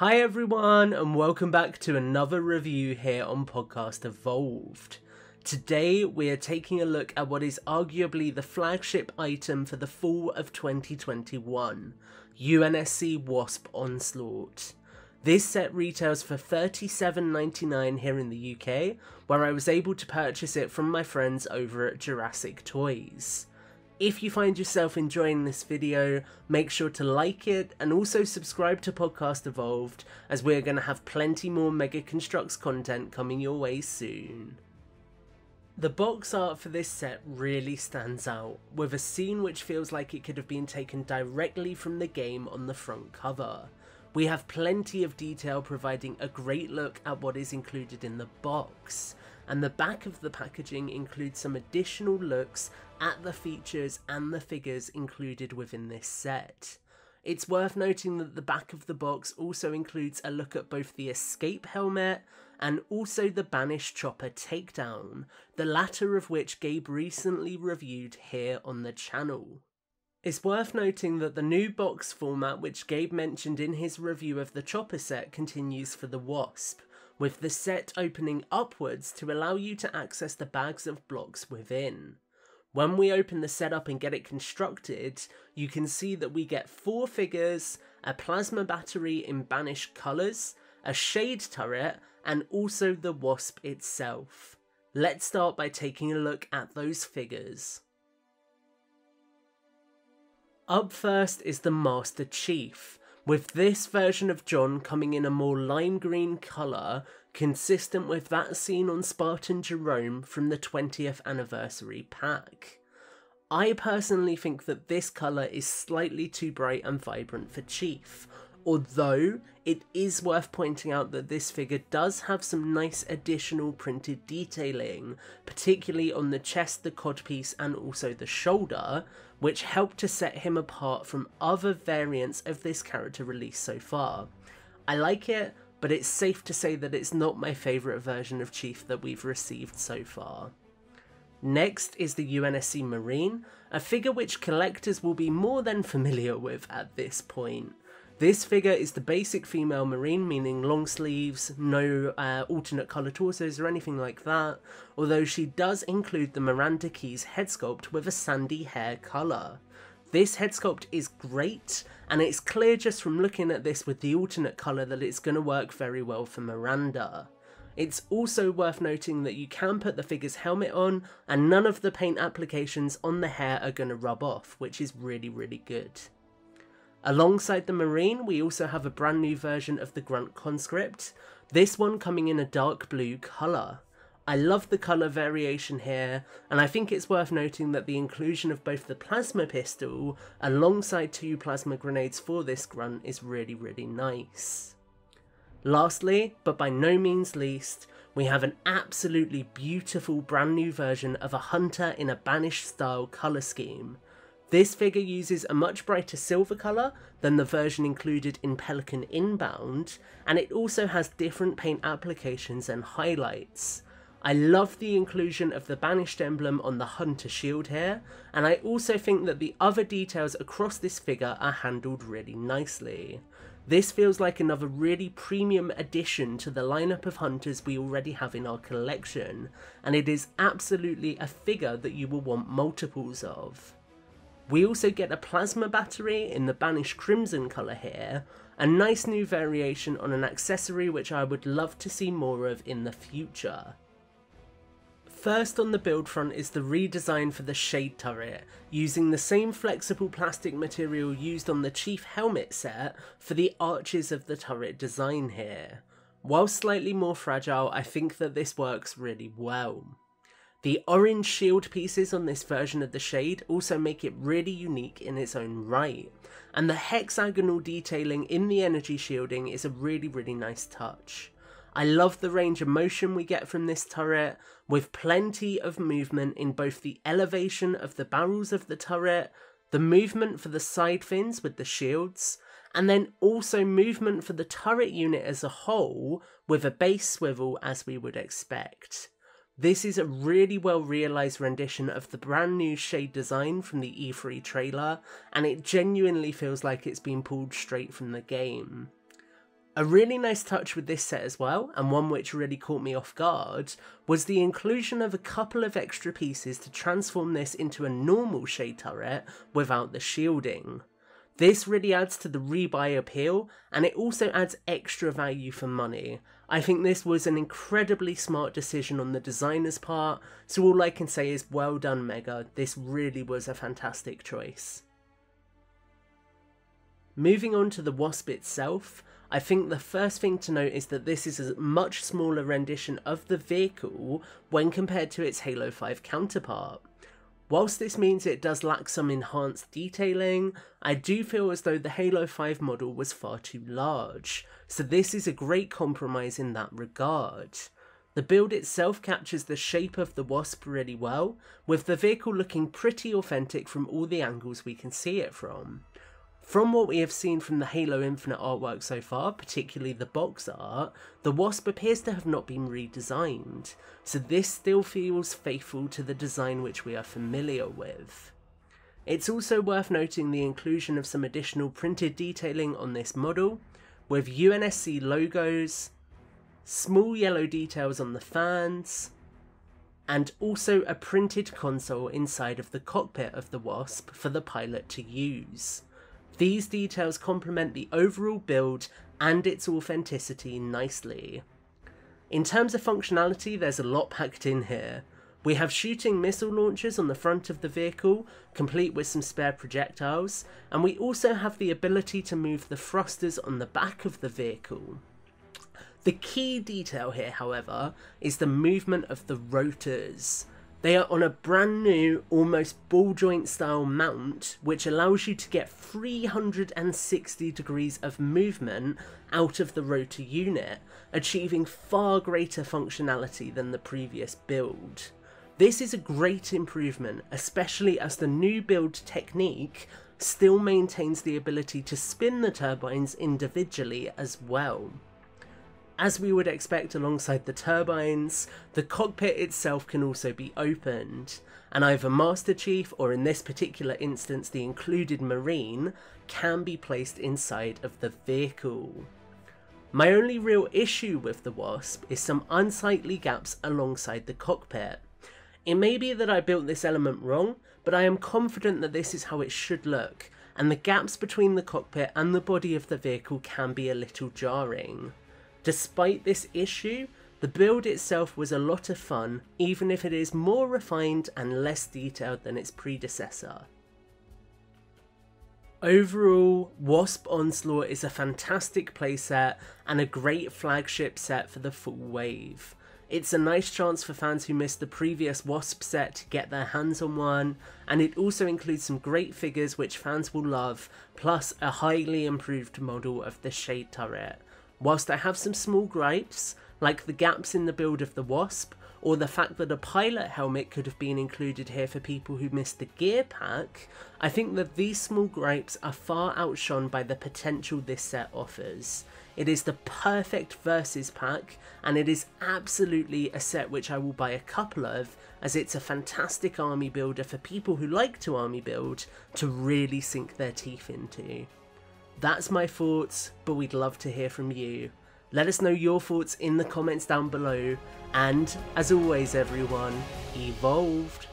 Hi everyone, and welcome back to another review here on Podcast Evolved. Today we are taking a look at what is arguably the flagship item for the fall of 2021, UNSC Wasp Onslaught. This set retails for $37.99 here in the UK, where I was able to purchase it from my friends over at Jurassic Toys. If you find yourself enjoying this video, make sure to like it and also subscribe to Podcast Evolved as we're going to have plenty more Mega Construx content coming your way soon. The box art for this set really stands out, with a scene which feels like it could have been taken directly from the game on the front cover. We have plenty of detail providing a great look at what is included in the box, and the back of the packaging includes some additional looks at the features and the figures included within this set. It's worth noting that the back of the box also includes a look at both the escape helmet and also the banished chopper takedown, the latter of which Gabe recently reviewed here on the channel. It's worth noting that the new box format which Gabe mentioned in his review of the chopper set continues for the Wasp, with the set opening upwards to allow you to access the bags of blocks within. When we open the setup and get it constructed, you can see that we get four figures, a plasma battery in banished colours, a shade turret, and also the wasp itself. Let's start by taking a look at those figures. Up first is the Master Chief, with this version of John coming in a more lime green colour, consistent with that seen on Spartan Jerome from the 20th anniversary pack. I personally think that this colour is slightly too bright and vibrant for Chief, although it is worth pointing out that this figure does have some nice additional printed detailing, particularly on the chest, the codpiece and also the shoulder, which help to set him apart from other variants of this character released so far. I like it, but it's safe to say that it's not my favourite version of Chief that we've received so far. Next is the UNSC Marine, a figure which collectors will be more than familiar with at this point. This figure is the basic female marine, meaning long sleeves, no uh, alternate colour torsos or anything like that, although she does include the Miranda Keyes head sculpt with a sandy hair colour. This head sculpt is great, and it's clear just from looking at this with the alternate colour that it's going to work very well for Miranda. It's also worth noting that you can put the figure's helmet on, and none of the paint applications on the hair are going to rub off, which is really, really good. Alongside the Marine, we also have a brand new version of the Grunt Conscript, this one coming in a dark blue colour. I love the colour variation here, and I think it's worth noting that the inclusion of both the plasma pistol alongside two plasma grenades for this grunt is really, really nice. Lastly, but by no means least, we have an absolutely beautiful brand new version of a hunter in a banished style colour scheme. This figure uses a much brighter silver colour than the version included in Pelican Inbound, and it also has different paint applications and highlights. I love the inclusion of the banished emblem on the hunter shield here, and I also think that the other details across this figure are handled really nicely. This feels like another really premium addition to the lineup of hunters we already have in our collection, and it is absolutely a figure that you will want multiples of. We also get a plasma battery in the Banished Crimson colour here, a nice new variation on an accessory which I would love to see more of in the future. First on the build front is the redesign for the shade turret, using the same flexible plastic material used on the Chief helmet set for the arches of the turret design here. While slightly more fragile, I think that this works really well. The orange shield pieces on this version of the Shade also make it really unique in its own right, and the hexagonal detailing in the energy shielding is a really really nice touch. I love the range of motion we get from this turret, with plenty of movement in both the elevation of the barrels of the turret, the movement for the side fins with the shields, and then also movement for the turret unit as a whole with a base swivel as we would expect. This is a really well realised rendition of the brand new shade design from the E3 trailer, and it genuinely feels like it's been pulled straight from the game. A really nice touch with this set as well, and one which really caught me off guard, was the inclusion of a couple of extra pieces to transform this into a normal shade turret without the shielding. This really adds to the rebuy appeal, and it also adds extra value for money. I think this was an incredibly smart decision on the designer's part, so all I can say is well done Mega, this really was a fantastic choice. Moving on to the Wasp itself, I think the first thing to note is that this is a much smaller rendition of the vehicle when compared to its Halo 5 counterpart. Whilst this means it does lack some enhanced detailing, I do feel as though the Halo 5 model was far too large, so this is a great compromise in that regard. The build itself captures the shape of the Wasp really well, with the vehicle looking pretty authentic from all the angles we can see it from. From what we have seen from the Halo Infinite artwork so far, particularly the box art, the Wasp appears to have not been redesigned, so this still feels faithful to the design which we are familiar with. It's also worth noting the inclusion of some additional printed detailing on this model, with UNSC logos, small yellow details on the fans, and also a printed console inside of the cockpit of the Wasp for the pilot to use. These details complement the overall build and its authenticity nicely. In terms of functionality, there's a lot packed in here. We have shooting missile launchers on the front of the vehicle, complete with some spare projectiles, and we also have the ability to move the thrusters on the back of the vehicle. The key detail here, however, is the movement of the rotors. They are on a brand new, almost ball joint style mount, which allows you to get 360 degrees of movement out of the rotor unit, achieving far greater functionality than the previous build. This is a great improvement, especially as the new build technique still maintains the ability to spin the turbines individually as well. As we would expect alongside the turbines, the cockpit itself can also be opened, and either Master Chief or in this particular instance the included Marine can be placed inside of the vehicle. My only real issue with the Wasp is some unsightly gaps alongside the cockpit. It may be that I built this element wrong, but I am confident that this is how it should look, and the gaps between the cockpit and the body of the vehicle can be a little jarring. Despite this issue, the build itself was a lot of fun, even if it is more refined and less detailed than its predecessor. Overall, Wasp Onslaught is a fantastic playset and a great flagship set for the full wave. It's a nice chance for fans who missed the previous Wasp set to get their hands on one, and it also includes some great figures which fans will love, plus a highly improved model of the Shade Turret. Whilst I have some small gripes, like the gaps in the build of the Wasp, or the fact that a pilot helmet could have been included here for people who missed the gear pack, I think that these small gripes are far outshone by the potential this set offers. It is the perfect versus pack, and it is absolutely a set which I will buy a couple of, as it's a fantastic army builder for people who like to army build to really sink their teeth into. That's my thoughts, but we'd love to hear from you. Let us know your thoughts in the comments down below, and as always, everyone, evolved.